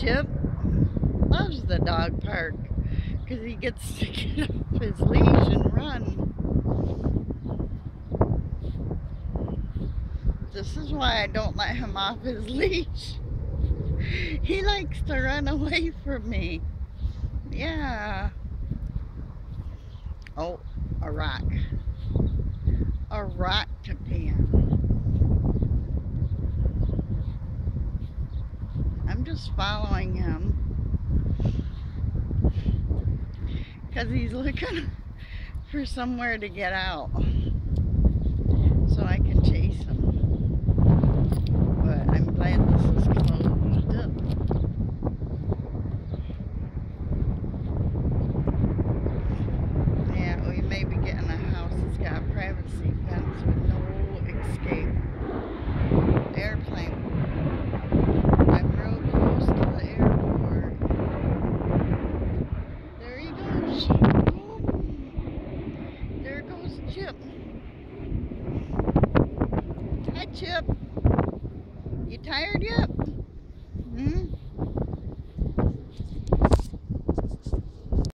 Chip loves the dog park because he gets to get off his leash and run. This is why I don't let him off his leash. He likes to run away from me. Yeah. Oh, a rock. A rock to pan. I'm just following him. Because he's looking for somewhere to get out. So I can chase him. But I'm glad this is closed up. Yeah, we may be getting a house that's got a privacy fence with no escape. Airplane. I'm real close to the airport. There he There goes Chip. Hi, Chip. You tired yet?